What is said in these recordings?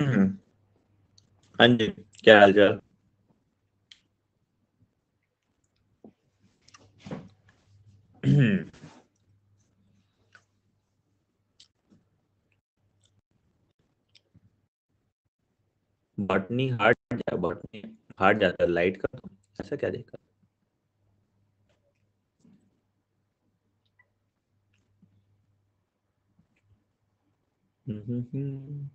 हाँ जी, क्या हाल चाल? बटनी हार्ड जा बटनी हार्ड जाता है लाइट का तो ऐसा क्या देखा? हम्म हम्म।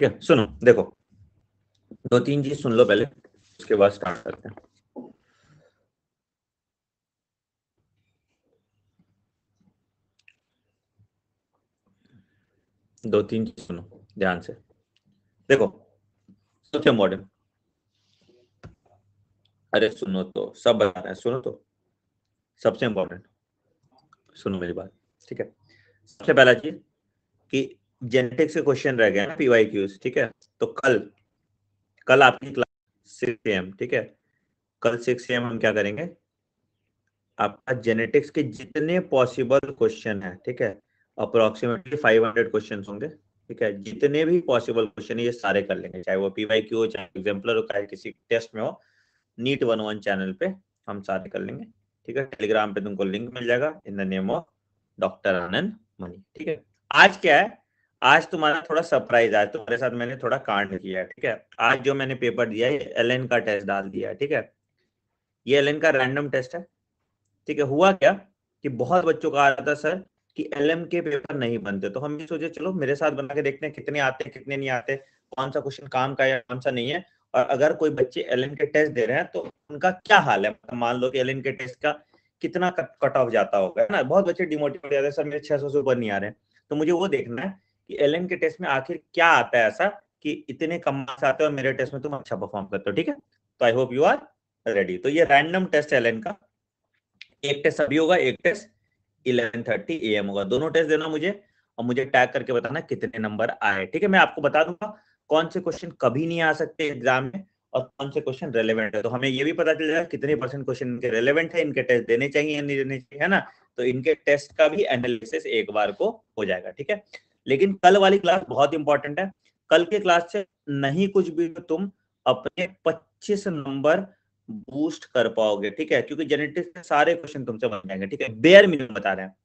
ठीक है, सुनो, देखो। दो तीन चीज़ सुन लो पहले, उसके बाद स्टार्ट करते हैं। दो तीन चीज़ सुनो, ध्यान से। देखो सबसे मॉडर्न। अरे, सुनो तो सब बता रहे हैं, सुनो तो। सबसे इंपॉर्टेंट सुनो मेरी बात, ठीक है। सबसे पहला चीज़ कि जेनेटिक्स के क्वेश्चन रह गए हैं पीवाई क्यूज ठीक है? तो कल कल आपकी क्लास सिक्स एम ठीक है? कल सिक्स एम हम क्या करेंगे? आपका जेनेटिक्स के जितने पॉसिबल क्वेश्चन है, ठीक है? अप्रोक्सीमेटली 500 क्वेश्चन होंगे, ठीक है? जितने भी पॉसिबल क्वेश्चन ये सारे कर लेंगे, चाहे वो पीवाई क्यू हो, चाहे एग्जाम्पलर हो, चाहे किसी टेस्ट में हो नीट वन वन चैनल पे हम सारे कर लेंगे, ठीक है? टेलीग्राम पे तुमको लिंक मिल जाएगा in the name of doctor Anand Mani ठीक है? आज क्या है? आज तुम्हारा थोड़ा सरप्राइज़ आज तुम्हारे साथ मैंने थोड़ा कांड किया, ठीक है? आज जो मैंने पेपर दिया है एल का टेस्ट डाल दिया ठीक है? ये एल एन का रैंडम टेस्ट है, ठीक है? हुआ क्या कि बहुत बच्चों का आ रहा था सर कि एल एम के पेपर नहीं बनते। तो हम भी सोचे, चलो, मेरे साथ बना के देखते हैं, कितने आते हैं, कितने नहीं आते कौन सा क्वेश्चन काम का है कौन सा नहीं है? और अगर कोई बच्चे एल एन के टेस्ट दे रहे हैं तो उनका क्या हाल है? मान लो कि एल एन के टेस्ट का कितना कट ऑफ़ जाता होगा ना? बहुत बच्चे डिमोटिवेट जाते हैं, सर, मेरे छह सौ से ऊपर नहीं आ रहे हैं। तो मुझे वो देखना है कि एल के टेस्ट में आखिर क्या आता है ऐसा कि इतने कम मार्क्स आते हैं और मेरे टेस्ट में तुम अच्छा परफॉर्म करते हो, ठीक है? तो I hope you are ready तो ये रैंडम टेस्ट एल का। एक टेस्ट अभी होगा, एक test eleven thirty A M होगा। दोनों टेस्ट देना मुझे और मुझे टैग करके बताना कितने नंबर आए, ठीक है? मैं आपको बता दूँगा कौन से क्वेश्चन कभी नहीं आ सकते एग्ज़ाम में और कौन से क्वेश्चन रेलेवेंट है। तो हमें ये भी पता चल जाएगा कितने परसेंट क्वेश्चन इनके रेलेवेंट है, इनके टेस्ट देने चाहिए या नहीं देने चाहिए, है ना? तो इनके टेस्ट का भी एनालिसिस एक बार को हो जाएगा, ठीक है? लेकिन कल वाली क्लास बहुत इंपॉर्टेंट है। कल के क्लास से नहीं कुछ भी तुम अपने 25 नंबर बूस्ट कर पाओगे, ठीक है? क्योंकि जेनेटिक्स के सारे क्वेश्चन तुमसे बन जाएँगे, ठीक है? बेयर मिनिमम बता रहे हैं।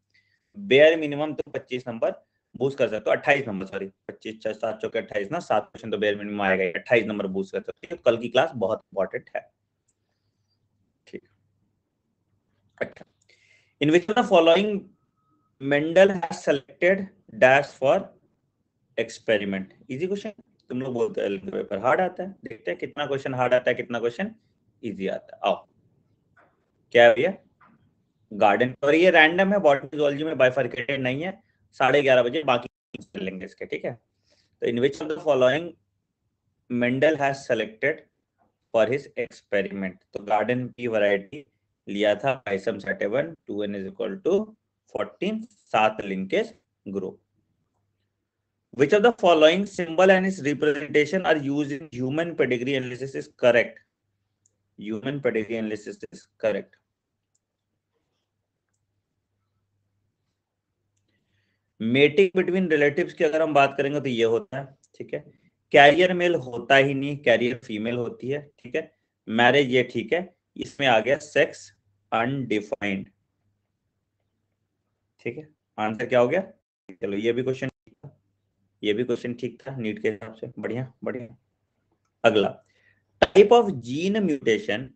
बेयर मिनिमम तुम 25 नंबर बूस्ट कर सकते हो। अट्ठाईस नंबर सॉरी पच्चीस, छह, सात, चौके अट्ठाईस, ना? सात क्वेश्चन तो बेयर मिनिमम आएगा अट्ठाईस नंबर बूस्ट कर सकते हो। कल की क्लास बहुत इंपॉर्टेंट है। ठीक। अच्छा। In which the following Mendel has selected dash for experiment easy question तुम लोग बोलते हैं पेपर हार्ड आता है। देखते हैं कितना क्वेश्चन हार्ड आता है, कितना क्वेश्चन इजी आता है। आओ। क्या है भैया? गार्डन और ये रैंडम है बॉटनी जोलॉजी में बाइफर्केटेड नहीं है। साढ़े ग्यारह बजे बाकी कर लेंगे इसके, ठीक है? तो in which of the following Mendel has selected for his experiment तो गार्डन की वैरायटी लिया था Pisum sativum two N is equal to fourteen सात linkage group which of the following symbol and its representation are used in human pedigree analysis is correct human pedigree analysis is correct mating between relatives की अगर हम बात करेंगे तो ये होता है ठीक है कैरियर मेल होता ही नहीं कैरियर फीमेल होती है ठीक है मैरिज ये ठीक है इसमें आ गया सेक्स अनडिफाइंड ठीक है आंसर क्या हो गया चलो ये भी क्वेश्चन ये भी क्वेश्चन ठीक था नीट के हिसाब से। बढ़िया बढ़िया। अगला। Type of gene mutation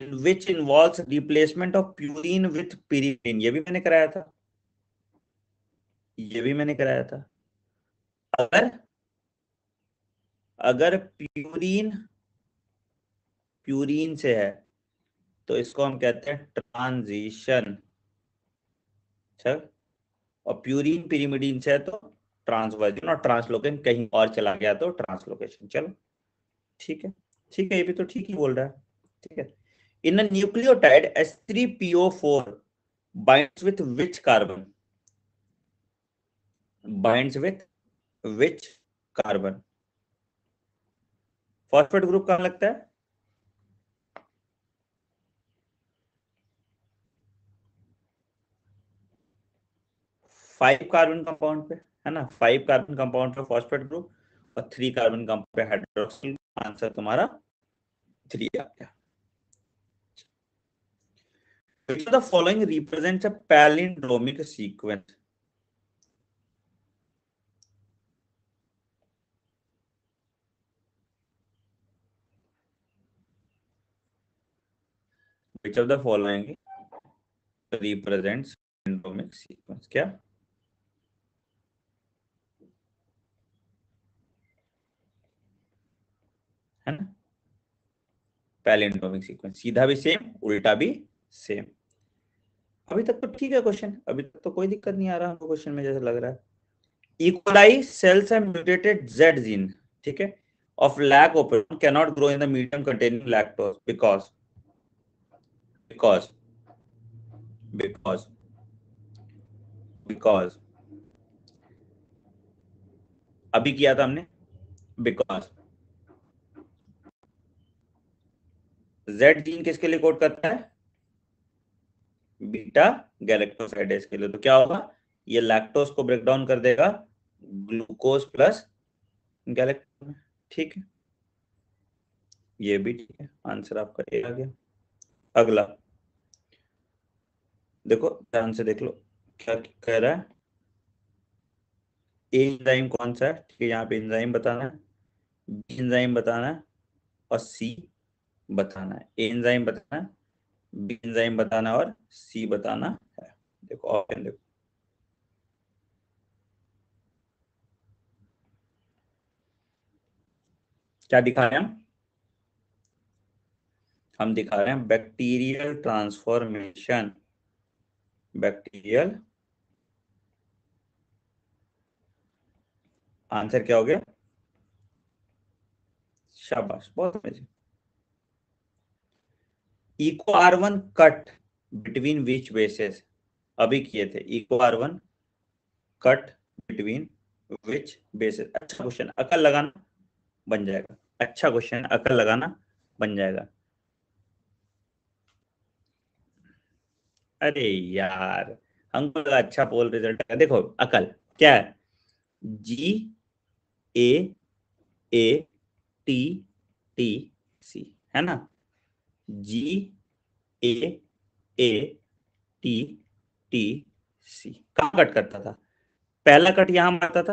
in which involves replacement of purine with pyrimidine ये भी मैंने कराया था। ये भी मैंने कराया था। अगर अगर प्यूरिन प्यूरिन से है तो इसको हम कहते हैं ट्रांजिशन अच्छा? और प्यूरिन पिरीमिडीन से है तो ट्रांसवर्जन और ट्रांसलोकेशन कहीं और चला गया तो ट्रांसलोकेशन। चलो, ठीक है ठीक है, ये भी तो ठीक ही बोल रहा है, ठीक है। In a nucleotide S three P O four bind with which carbon bind with which carbon phosphate group कहाँ लगता है? फाइव कार्बन कंपाउंड पे। है ना फाइव कार्बन कंपाउंड पे फॉस्फेट ग्रुप और थ्री कार्बन कंपाउंड पे हाइड्रोक्सिल आंसर तुम्हारा थ्री आ गया Which of the following represents a palindromic sequence? Which of the following represents palindromic sequence? क्या है ना? पैलिंड्रोमिक सीक्वेंस सीधा भी सेम उल्टा भी सेम अभी तक तो ठीक है क्वेश्चन अभी तक तो कोई दिक्कत नहीं आ रहा हमको क्वेश्चन में जैसा लग रहा है। E coli cells and mutated Z gene ठीक है? Of lac operon cannot grow in the medium containing lactose because because because because अभी किया था हमने? बिकॉज़ जेड जीन किसके लिए कोड करता है? बीटा गैलेक्टोसाइडेज के लिए। तो क्या होगा? ये लैक्टोज को ब्रेक डाउन कर देगा ग्लूकोज प्लस गैलेक्टो ठीक है। ये भी ठीक है। आंसर आपका ए आ गया। अगला। देखो, ध्यान से देख लो। क्या कह रहा है? एंजाइम कौन सा है ठीक है, यहाँ पे एंजाइम बताना है। बी एंजाइम बताना है और सी बताना है। एंजाइम बताना है बी एंजाइम बताना और सी बताना है। देखो ऑप्शन देखो। क्या दिखा रहे हैं हम? हम दिखा रहे हैं बैक्टीरियल ट्रांसफॉर्मेशन बैक्टीरियल आंसर क्या हो गया? शाबाश, बहुत amazing Eco R one cut between which bases अभी किए थे Eco R one cut between which bases अच्छा क्वेश्चन अकल लगाना बन जाएगा। अच्छा क्वेश्चन अकल लगाना बन जाएगा। अरे यार हमको अच्छा पोल रिज़ल्ट देखो, अकल, क्या है? जी A A T T C है ना? G A A T T C कहा कट करता था? पहला कट यहाँ मारता था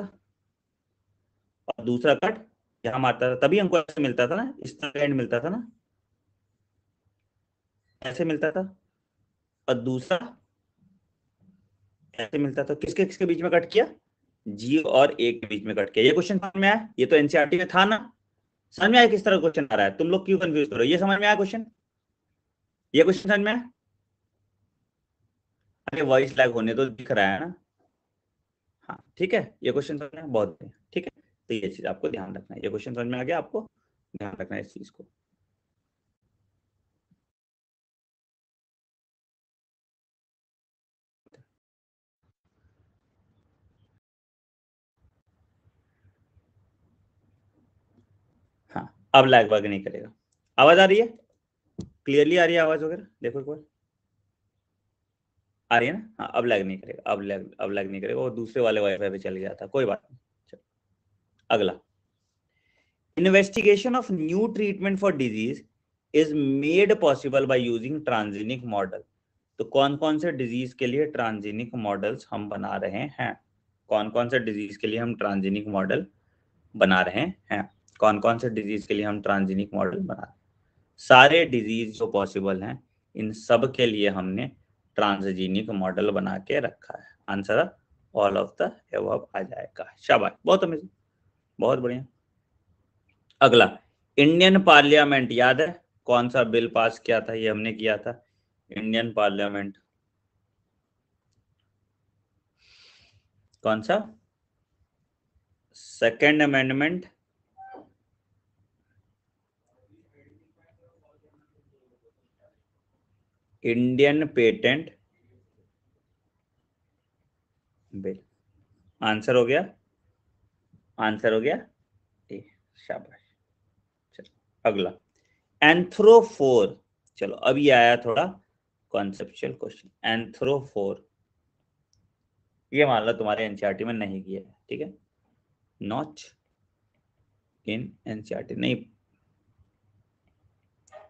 और दूसरा कट यहाँ मारता था। तभी हमको ऐसे मिलता था ना, इस तरह एंड मिलता था ना। ऐसे मिलता था और दूसरा ऐसे मिलता था। किसके किसके बीच में कट किया? जी और ए के बीच में कट किया। ये क्वेश्चन समझ में आया? ये तो एनसीआरटी में था ना। समझ में आया किस तरह क्वेश्चन आ रहा है? तुम लोग क्यों कंफ्यूज करो ये समझ में आया क्वेश्चन ये क्वेश्चन समझ में अरे वॉइस लैग होने तो दिख रहा है ना। हाँ ठीक है, ये क्वेश्चन समझ में बहुत ठीक है तो ये चीज़ आपको ध्यान रखना है। ये क्वेश्चन समझ में आ गया आपको? ध्यान रखना है इस चीज़ को। अब लैग नहीं करेगा। आवाज़ आ रही है? क्लियरली आ रही है आवाज़ वगैरह? देखो एक बार। आ रही है ना? हाँ अब लैग नहीं करेगा, अब लैग अब लैग नहीं करेगा, और दूसरे वाले वाईफाई पे चल गया था, कोई बात नहीं, चलो। अगला। Investigation of new treatment for disease is made possible by using transgenic model तो कौन कौन से डिज़ीज़ के लिए ट्रांसजेनिक मॉडल्स हम बना रहे हैं? कौन कौन से डिज़ीज़ के लिए हम ट्रांसजेनिक मॉडल बना रहे हैं? कौन कौन से डिज़ीज़ के लिए हम ट्रांसजेनिक मॉडल बना रहे सारे डिज़ीज़ जो पॉसिबल हैं, इन सब के लिए हमने ट्रांसजीनिक मॉडल बना के रखा है। Answer all of the above आ जाएगा। शाबाश। बहुत अमेजिंग बहुत बढ़िया। अगला इंडियन पार्लियामेंट याद है? कौन सा बिल पास किया था? ये हमने किया था। इंडियन पार्लियामेंट कौन सा? Second amendment Indian patent bill. Answer हो गया? आंसर हो गया? ए, शाबाश। चलो, अगला। एंथ्रोफोर चलो, अभी आया थोड़ा कॉन्सेप्चुअल क्वेश्चन एंथ्रोफोर ये मान लो तुम्हारे एनसीआरटी में नहीं किया है, ठीक है? नॉट इन एनसीआरटी नहीं।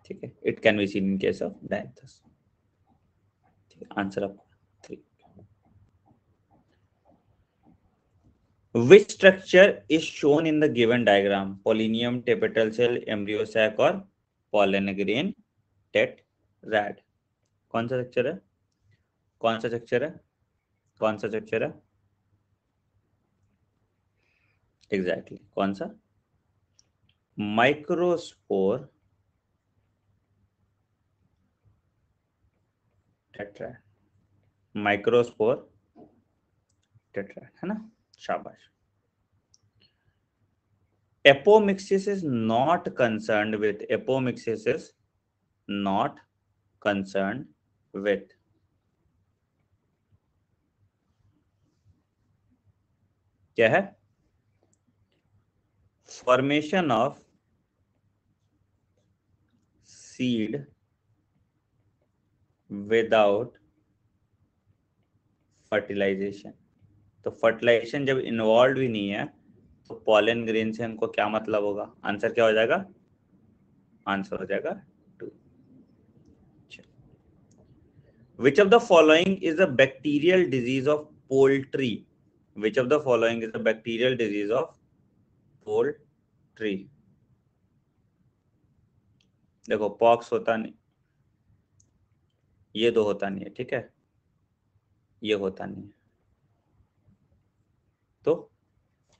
ठीक है it can be seen in case of dianthus answer आपका three which structure is shown in the given diagram pollinium tapetal cell embryo sac और पॉलेनग्रीन टेट रैड कौन सा स्ट्रक्चर है? कौन सा स्ट्रक्चर है? कौन सा स्ट्रक्चर है? Exactly exactly. कौन सा? Microspore tetra. माइक्रोस्पोर टेट्रा, है ना? शाबाश। Apomixis is not concern with apomixis is not concern with क्या है? Formation of seed without fertilization तो फर्टिलाइजेशन जब इन्वॉल्व ही नहीं है तो पॉलन ग्रेन से हमको क्या मतलब होगा? आंसर क्या हो जाएगा? आंसर हो जाएगा two which of the following is a bacterial disease of poultry which of the following is a bacterial disease of poultry देखो पॉक्स होता नहीं ये तो होता नहीं है, ठीक है? ये होता नहीं है। तो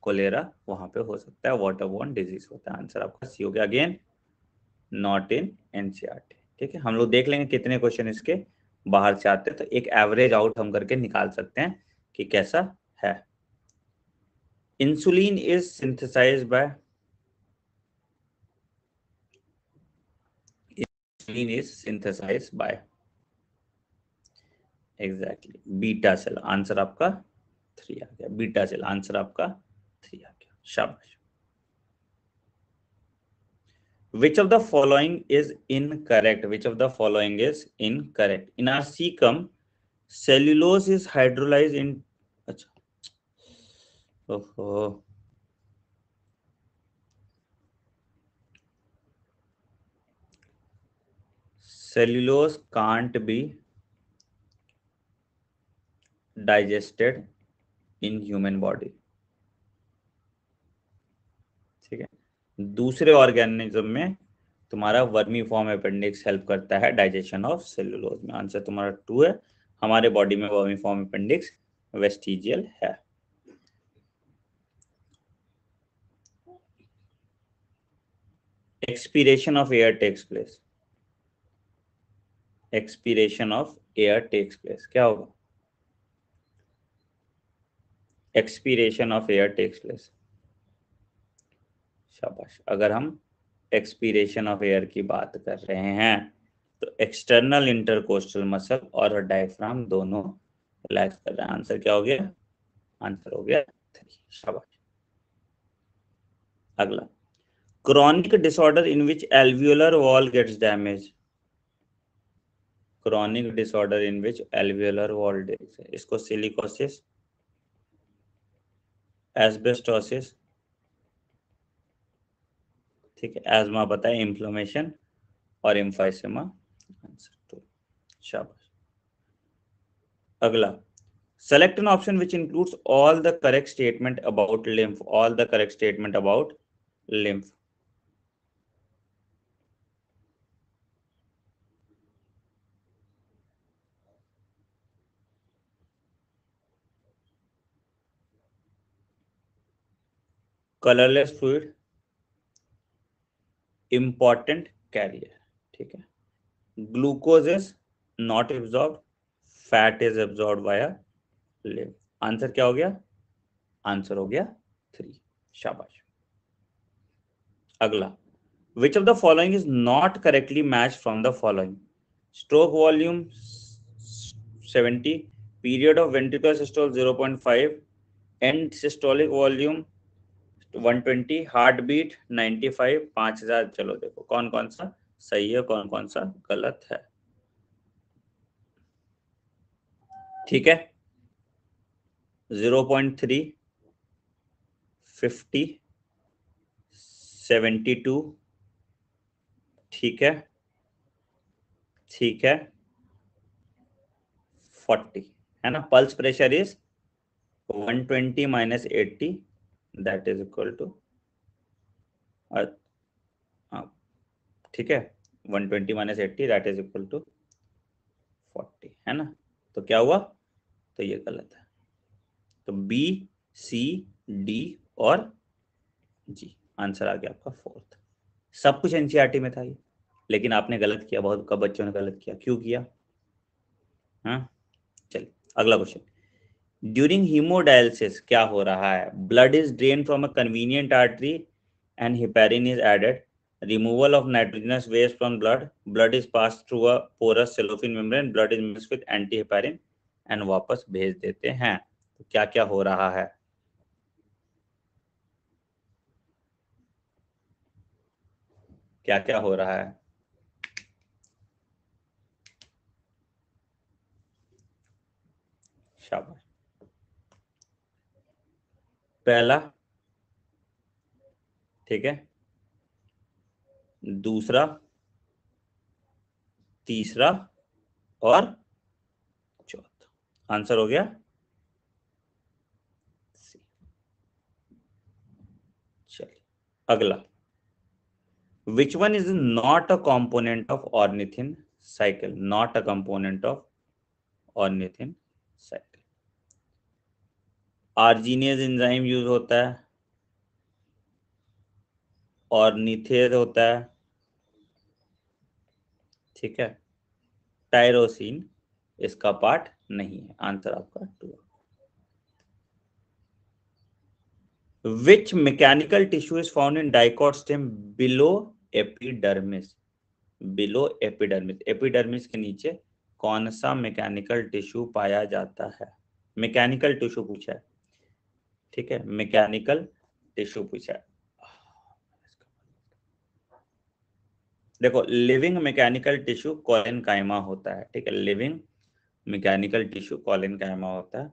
कोलेरा वहाँ पे हो सकता है वाटर बॉर्न डिज़ीज़ होता है। आंसर आपका सी हो गया। अगेन, नॉट इन एनसीआरटी ठीक है? हम लोग देख लेंगे कितने क्वेश्चन इसके बाहर से आते हैं तो एक एवरेज आउट हम करके निकाल सकते हैं कि कैसा है। Insulin is synthesize by, insulin is synthesize by exactly beta cell answer आपका थ्री आ गया बीटा सेल आंसर आपका थ्री आ गया शाबाश which of the following is incorrect which of the following is incorrect in our cecum cellulose is hydrolyzed in acha oh, oh. cellulose can't be digested in human body ठीक है? दूसरे organism में तुम्हारा vermi form appendix help करता है digestion of cellulose में। Answer तुम्हारा two है। हमारे बॉडी में वर्मी फॉर्म अपेंडिक्स वेस्टिजियल है। Expiration of air takes place expiration of air takes place क्या होगा? Expiration of air takes place शाबाश। अगर हम एक्सपीरेशन ऑफ़ एयर की बात कर रहे हैं तो एक्सटर्नल इंटरकोस्टल मसल और डायफ्राम दोनों रिलैक्स कर रहे हैं। आंसर क्या हो गया? आंसर हो गया थ्री शाबाश। अगला। Chronic disorder in which alveolar wall gets damage chronic disorder in which alveolar wall इसको सिलिकोसिस एस्बेस्टोसिस ठीक है एजमा बताए इंफ्लोमेशन और इम्फाइसिमा आंसर टू शाबाश। अगला select an option which includes all the correct statement about lymph all the correct statement about lymph colourless fluid important carrier ठीक है? Glucose is not absorb fat is absorb by live answer क्या हो गया? Answer हो गया three शाबाश। अगला। Which of the following is not correctly match from the following stroke volume 70 period of ventricular systole 0.5 end systolic volume 120 heart beat 95 5000 चलो देखो कौन कौन सा सही है कौन कौन सा गलत है? ठीक है? Zero point three fifty seventy two ठीक है? ठीक है? फोर्टी है ना? Pulse pressure is one twenty minus eighty that is equal to ठीक है? One twenty minus eighty that is equal to forty है ना? तो क्या हुआ? तो ये गलत है। तो बी सी डी और जी आंसर आ गया आपका फोर्थ सब कुछ एनसीआरटी में था ये, लेकिन आपने गलत किया, बहुत, कब बच्चों ने गलत किया, क्यों किया? हाँ चलिए, अगला क्वेश्चन ड्यूरिंग हिमोडायलिसिस क्या हो रहा है? Blood is drain from a convenient artery and heparin is added removal of nitrogenous waste from blood blood is pass through a porous cellophane membrane blood is mix with anti heparin and वापस भेज देते हैं। तो क्या क्या हो रहा है? क्या क्या हो रहा है? शाबाश। पहला, ठीक है? दूसरा, तीसरा और चौथा। आंसर हो गया चलिए, अगला। Which one is not a component of ornithine cycle not a component of ornithine cycle arginase enzyme use होता है, और निथेर होता है, ठीक है? टायरोसिन इसका पार्ट नहीं है। आंसर आपका two which mechanical tissue is found in dicot stem below epidermis below epidermis epidermis के नीचे कौन सा मैकेनिकल टिश्यू पाया जाता है? मैकेनिकल टिश्यू पूछा है। ठीक है मैकेनिकल टिश्यू पूछा है। देखो लिविंग मैकेनिकल टिश्यू कॉलिन कायमा होता है, ठीक है लिविंग मैकेनिकल टिश्यू कॉलिन कायमा होता है,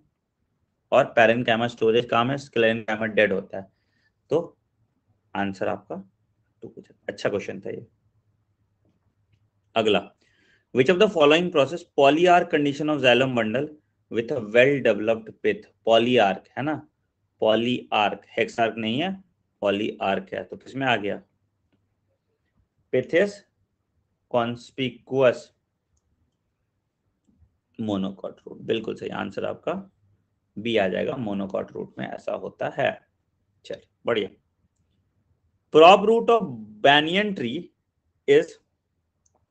और पैरन कैमा स्टोरेज काम है स्क्लेन कैमा डेड होता है। तो आंसर आपका टू कुछ अच्छा क्वेश्चन था ये। अगला। Which of the following process polyarch condition of xylem bundle with a well developed pith polyarch है ना? पॉलीआर्क, हेक्सार्क नहीं है पॉली आर्क है तो किसमें आ गया? पिथिस कॉन्स्पिकुअस मोनोकॉट रूट बिल्कुल सही आंसर आपका। बी आ जाएगा मोनोकॉट रूट में ऐसा होता है। चलिए बढ़िया। Prop root of banyan tree is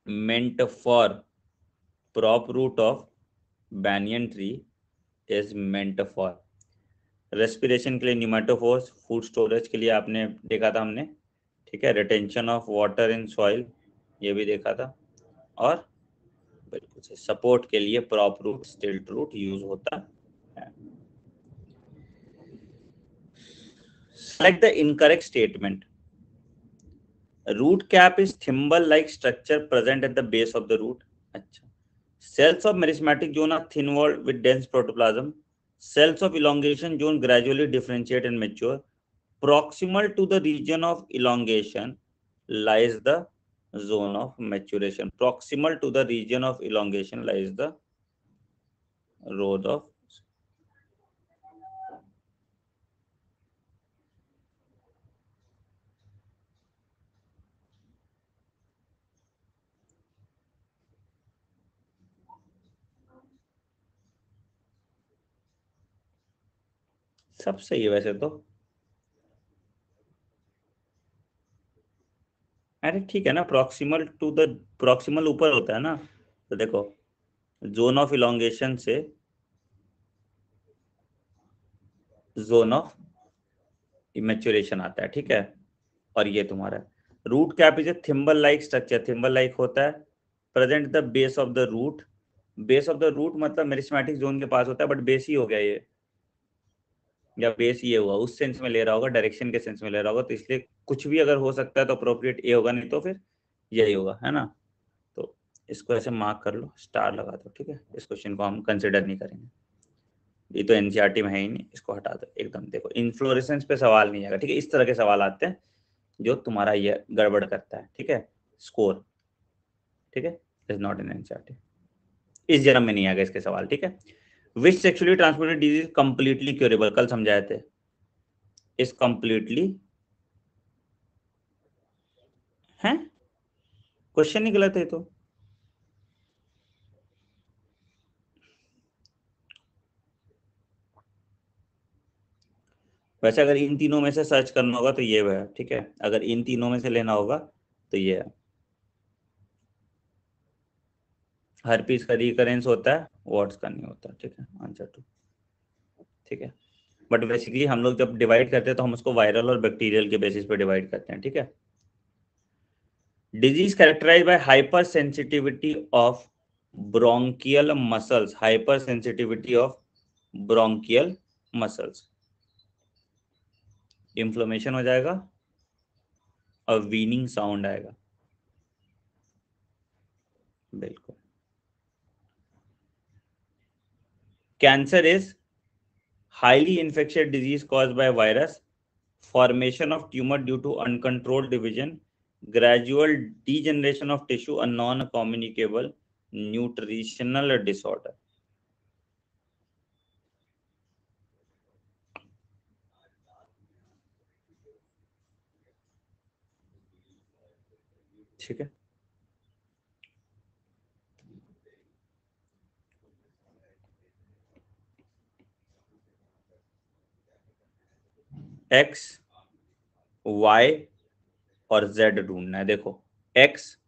meant for prop root of banyan tree is meant for respiration के लिए न्यूमेटोफोर्स फ़ूड स्टोरेज के लिए आपने देखा था हमने, ठीक है? Retention of water in soil ये भी देखा था। और बिल्कुल से सपोर्ट के लिए prop root stilt root use होता है। Select the incorrect statement root cap is thimble like structure present at the base of the root अच्छा। Cells of meristematic zone are thin walled with dense protoplasm cells of elongation zone gradually differentiate and mature. Proximal to the region of elongation lies the zone of maturation. Proximal to the region of elongation lies the road of सब सही है वैसे तो। अरे ठीक है ना proximal to the proximal ऊपर होता है ना तो देखो जोन ऑफ़ इलोंगेशन से जोन ऑफ़ इमेचुरेशन आता है, ठीक है? और ये तुम्हारा root cap is a thimble like structure thimble like होता है। Present the base of the root base of the root मतलब मेरिस्मेटिक जोन के पास होता है बट बेस ही हो गया ये। या बेस ये हुआ, उस सेंस में ले रहा होगा डायरेक्शन के सेंस में ले रहा होगा तो इसलिए कुछ भी अगर हो सकता है तो अप्रोप्रिएट ए होगा, नहीं तो फिर यही होगा, है ना? तो इसको ऐसे मार्क कर लो स्टार लगा दो, ठीक है? इस क्वेश्चन को हम कंसिडर नहीं करेंगे। ये तो एनसीआरटी में है ही नहीं, इसको हटा दो, एकदम देखो इन्फ्लोरेसेंस पे सवाल नहीं आएगा, ठीक है? इस तरह के सवाल आते हैं, जो तुम्हारा ये गड़बड़ करता है, ठीक है? स्कोर ठीक है? इज़ नॉट इन एनसीआरटी इस जन्म में नहीं आएगा इसके सवाल, ठीक है? Which sexually transmitted disease completely curable कल समझाए थे। इज़ कंप्लीटली है? क्वेश्चन निकला थे तो। वैसे अगर इन तीनों में से सर्च करना होगा तो ये है, ठीक है? अगर इन तीनों में से लेना होगा तो ये है। हर पीस का रिकरेंस होता है वर्ड्स का नहीं होता, ठीक है? आंसर टू ठीक है? बट बेसिकली हम लोग जब डिवाइड करते हैं तो हम उसको वायरल और बैक्टीरियल के बेसिस पे डिवाइड करते हैं, ठीक है? Disease characterize by hyper sensitivity of bronchial muscles hyper sensitivity of bronchial muscles inflammation हो जाएगा और वीनिंग साउंड आएगा। बिल्कुल। Cancer is highly infectious disease caused by virus formation of tumor due to uncontrolled division gradual degeneration of tissue a non communicable nutritional disorder ठीक है x, Y और Z ढूंढना है। देखो, एक्स,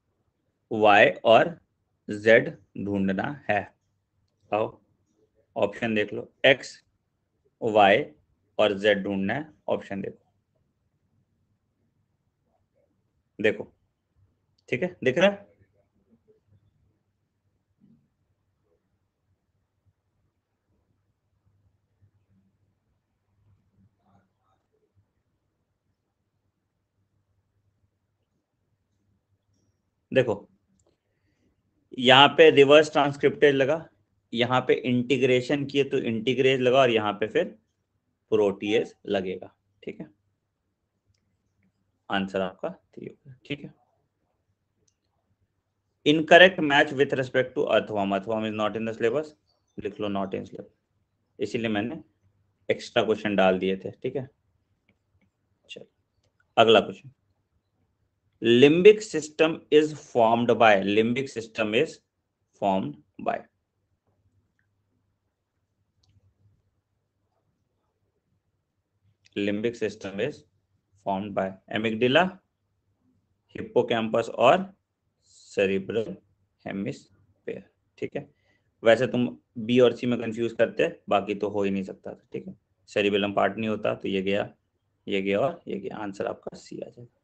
वाई और Z ढूंढना है। आओ, ऑप्शन देख लो। एक्स, वाई और जेड ढूंढना है। ऑप्शन देखो। देखो, ठीक है? दिख रहा है? देखो, यहाँ पे रिवर्स ट्रांसक्रिप्टेज लगा, यहाँ पे इंटीग्रेशन किए तो इंटीग्रेज लगा और यहाँ पे फिर प्रोटीएज लगेगा, ठीक है? आंसर आपका ठीक है? Incorrect match with respect to earthworm earthworm is not in the syllabus लिख लो नॉट इन सिलेबस इसीलिए मैंने एक्स्ट्रा क्वेश्चन डाल दिए थे, ठीक है? चलो, अगला question limbic system is formed by limbic system is formed by limbic system is form by amygdala hippocampus और सेरिब्रल हेमिस्फीयर ठीक है? वैसे तुम बी और सी में कंफ्यूज करते, बाकी तो हो ही नहीं सकता ठीक है? सेरिबेलम पार्ट नहीं होता तो ये गया ये गया और ये गया आंसर आपका सी आ जाएगा।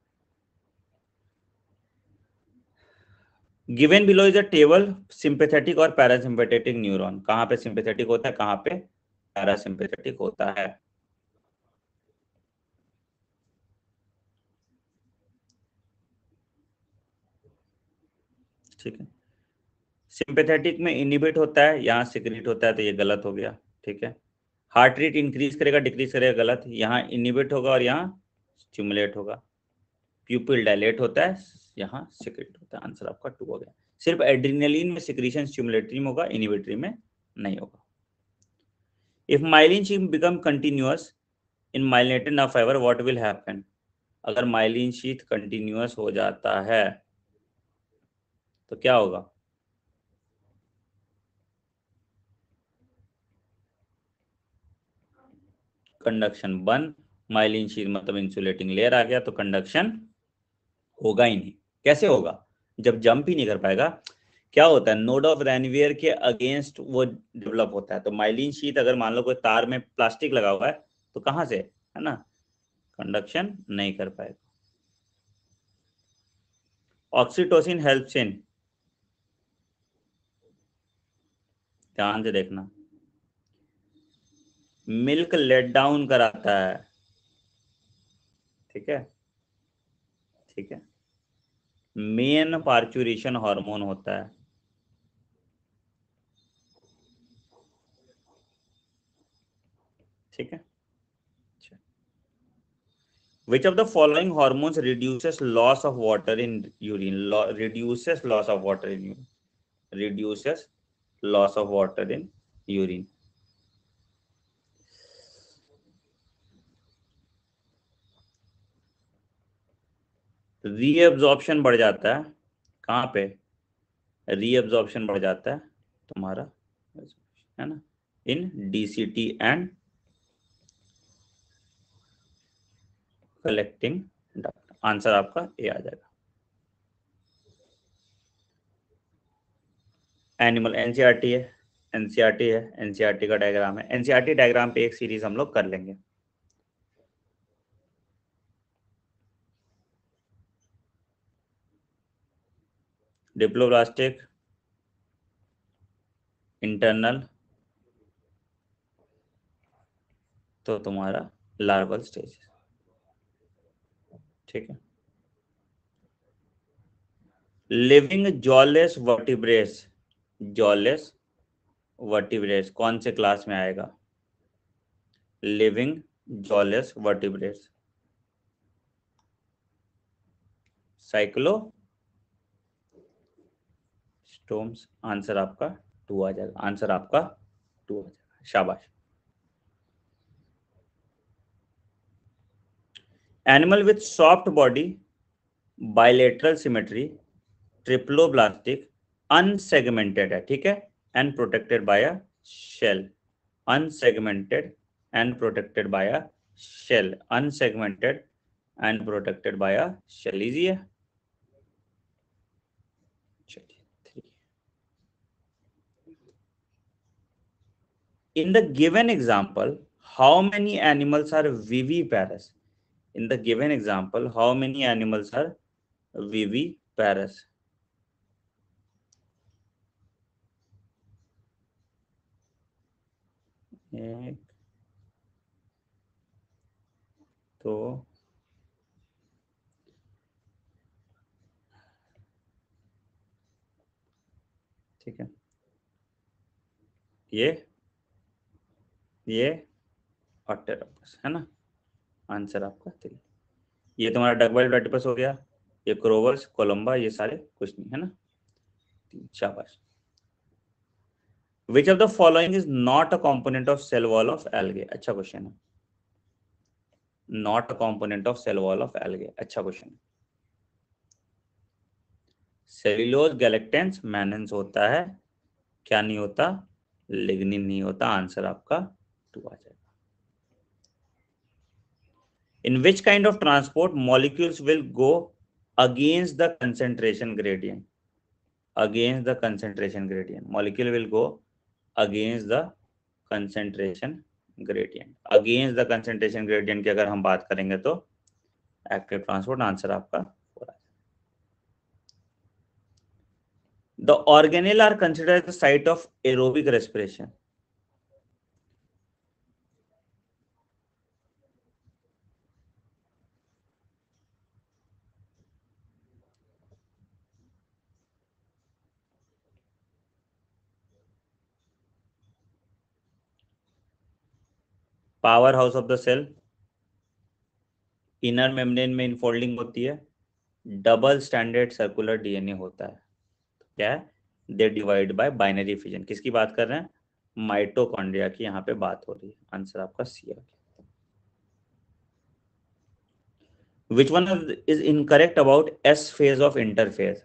Given below is a table sympathetic और पैरासिम्पेथेटिक न्यूरॉन कहाँ पे सिंपेथेटिक होता है? कहाँ पे पैरासिम्पेथेटिक होता है? ठीक है। सिंपेथेटिक में इनिबिट होता है, यहाँ सिक्रिट होता है तो ये गलत हो गया। ठीक है। हार्ट रेट इंक्रीज करेगा डिक्रीज करेगा, गलत। यहाँ इनिबिट होगा और यहाँ स्टिमुलेट होगा। प्यूपिल डायलेट होता है यहाँ सिक्रिट होता है। आंसर आपका टू हो गया। सिर्फ़ एड्रीनलिन में सिक्रीशन स्टिमुलेटरी में होगा इनिबिटरी में नहीं होगा। If myelin sheath become continuous in myelinated nerve fibre what will happen अगर माइलिन शीट कंटिन्यूअस हो जाता है तो क्या होगा? कंडक्शन बन माइलिन शीट मतलब इंसुलेटिंग लेयर आ गया तो कंडक्शन होगा ही नहीं। कैसे होगा? जब जंप ही नहीं कर पाएगा, क्या होता है? नोड ऑफ़ रेनवियर के अगेंस्ट वो डेवलप होता है। तो माइलिन शीट अगर मान लो कोई तार में प्लास्टिक लगा हुआ है तो कहाँ से? है ना? कंडक्शन नहीं कर पाएगा। ऑक्सीटोसिन हेल्प इन ध्यान से देखना। मिल्क लेट डाउन कराता है। ठीक है? ठीक है? मेन पार्चुरेशन हार्मोन होता है। ठीक है? Which of the following hormones reduces loss of water in urine reduces loss of water in urine reduces loss of water in urine reabsorption बढ़ जाता है। कहाँ पे? रीअब्जॉर्प्शन बढ़ जाता है तुम्हारा, है ना? In DCT and collecting answer आपका ए आ जाएगा। एनिमल एनसीआरटी है। एनसीआरटी है। एनसीआरटी का डायग्राम है। एनसीआरटी डायग्राम पे एक सीरीज़ हम लोग कर लेंगे। डिप्लोब्लास्टिक इंटरनल तो तुम्हारा लार्वल स्टेज। ठीक है। Living jawless vertebrates jawless vertebrates, कौन से क्लास में आएगा? Living jawless vertebrates. Cyclostomes answer आपका टू आ जाएगा। आंसर आपका टू आ जाएगा। शाबाश। Animal with soft body bilateral symmetry triploblastic unsegmented है, ठीक है? And protected by a shell unsegmented and protected by a shell unsegmented and protected by a shell easy है? In the given example how many animals are viviparous in the given example how many animals are viviparous एक तो ठीक है ये ये ऑक्टेरोपस है ना? Answer आपका थ्री ये तुम्हारा डगवाइल प्लेटिपस हो गया, ये क्रोवर्स कोलंबा ये सारे कुछ नहीं, है ना? शाबाश. Which of the following is not a component of cell wall of algae अच्छा क्वेश्चन है. Not a component of cell wall of algae अच्छा क्वेश्चन है. सेल्यूलोज गैलेक्टेंस मैनेंस होता है. क्या नहीं होता? लिग्निन नहीं होता. आंसर आपका टू आ जाएगा। In which kind of transport molecules will go against the concentration gradient against the concentration gradient molecule will go against the concentration gradient against the concentration gradient की अगर हम बात करेंगे तो एक्टिव ट्रांसपोर्ट आंसर आपका the organelle are consider site of aerobic respiration power house of the cell, inner membrane में infolding होती है, डबल स्टैंडर्ड सर्कुलर डीएनए होता है। क्या है? They divide by binary fission किसकी बात कर रहे हैं? माइटोकॉन्ड्रिया की यहाँ पे बात हो रही है। आंसर आपका C uh which one is incorrect about S phase of interphase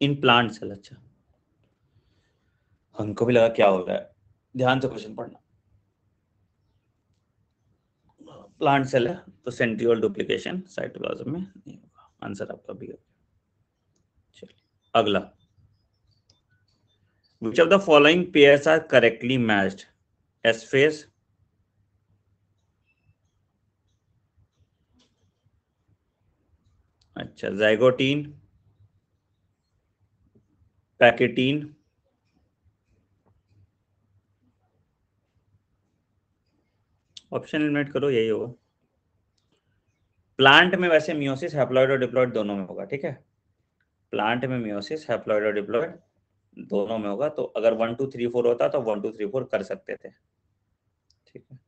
in plant cell अच्छा। हमको भी लगा क्या हो रहा है। ध्यान से क्वेश्चन पढ़ना। प्लांट सेल है तो सेंट्रियोल डुप्लीकेशन साइटोप्लाज्म में नहीं होगा। आंसर आपका भी होगा चलिए अगला। Which of the following pairs are correctly matched? S phase अच्छा जाइगोटीन पैकेटीन। ऑप्शन एलिमिनेट करो, यही होगा। प्लांट में वैसे मियोसिस हैप्लॉइड और डिप्लॉइड दोनों में होगा, ठीक है? प्लांट में मियोसिस हैप्लॉइड और डिप्लॉइड दोनों में होगा तो अगर वन टू थ्री फोर होता तो वन टू थ्री फोर कर सकते थे। ठीक है?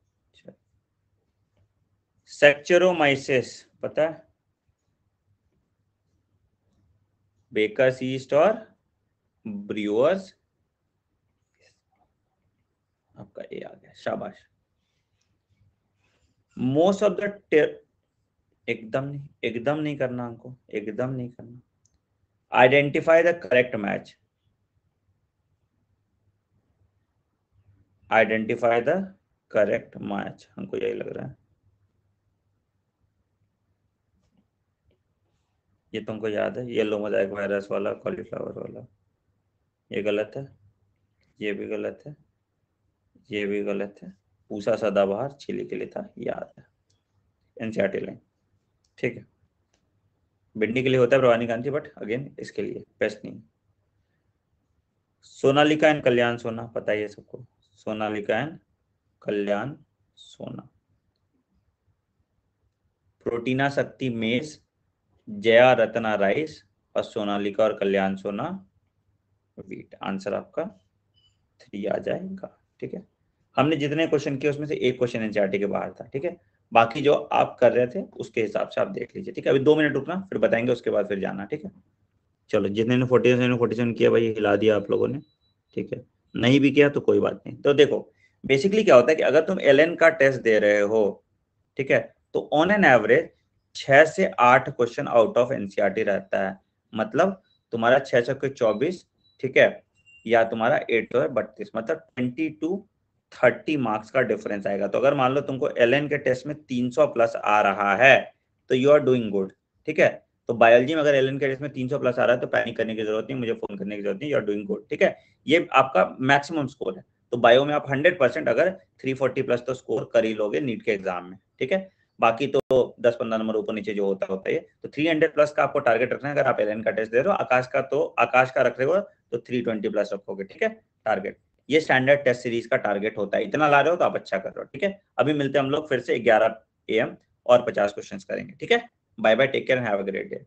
सेक्चरोमाइसिस पता है? बेकर्स ईस्ट और ब्रिवर्स आपका ए आ गया, शाबाश। मोस्ट ऑफ़ द एकदम नहीं एकदम नहीं करना हमको, एकदम नहीं करना। Identify the correct match identify the correct match हमको यही लग रहा है। ये तुमको याद है? येलो मोजाइक वायरस वाला कॉलीफ्लावर वाला। ये गलत है, ये भी गलत है, ये भी गलत है। पूसा सदाबहार, चिली के लिए था, याद है। एनसीआरटी लाइन, ठीक है। भिंडी के लिए होता है प्रवानी गांधी बट अगेन इसके लिए बेस्ट नहीं। सोनालिका एंड कल्याण सोना पता ही है सबको। सोनालिका एंड कल्याण सोना। प्रोटीना शक्ति मेज जया रत्ना राइस, और सोनालिका और कल्याण सोना वीट आंसर आपका थ्री आ जाएगा ठीक है? हमने जितने क्वेश्चन किए उसमें से एक क्वेश्चन एनसीआरटी के बाहर था, ठीक है? बाकी जो आप कर रहे थे, उसके हिसाब से आप देख लीजिए, ठीक है? अभी दो मिनट रुकना, फिर बताएँगे, उसके बाद फिर जाना, ठीक है? चलो, जितने ने फोर्टी सेवन फोर्टी सेवन किया, भाई, हिला दिया आप लोगों ने, ठीक है? नहीं भी किया तो कोई बात नहीं। तो देखो बेसिकली क्या होता है कि अगर तुम एलएन का टेस्ट दे रहे हो, ठीक है? तो ऑन एन एवरेज छह से आठ क्वेश्चन आउट ऑफ़ एनसीआरटी रहता है। मतलब तुम्हारा छह छक्के चौबीस ठीक है? या तुम्हारा एट बत्तीस मतलब ट्वेंटी टू थर्टी मार्क्स का डिफरेंस आएगा। तो अगर मान लो तुमको एल के टेस्ट में तीन सौ प्लस आ रहा है तो यू आर डूइंग गुड ठीक है? तो बायोलॉजी में अगर एल के टेस्ट में तीन सौ प्लस आ रहा है तो पैनिक करने की ज़रूरत नहीं, मुझे फ़ोन करने की ज़रूरत नहीं यू आर डूइंग गुड ठीक है? ये आपका मैक्सिमम स्कोर है। तो बायो में आप हंड्रेड परसेंट अगर थ्री फोर्टी प्लस तो स्कोर कर ही लोगे नीट के एग्ज़ाम में, ठीक है? बाकी तो दस पंद्रह नंबर ऊपर नीचे जो होता होता है तो थ्री हंड्रेड प्लस का आपको टारगेट रखना है। अगर आप एल का टेस्ट दे रहे हो, आकाश का तो आकाश का रख रहे हो तो थ्री ट्वेंटी प्लस रखोगे, ठीक है? टारगेट ये स्टैंडर्ड टेस्ट सीरीज़ का टारगेट होता है। इतना ला रहे हो तो आप अच्छा कर रहे हो, ठीक है? अभी मिलते हैं हम लोग फिर से ग्यारह ए और पचास क्वेश्चन करेंगे, ठीक है? Bye bye take care have a great day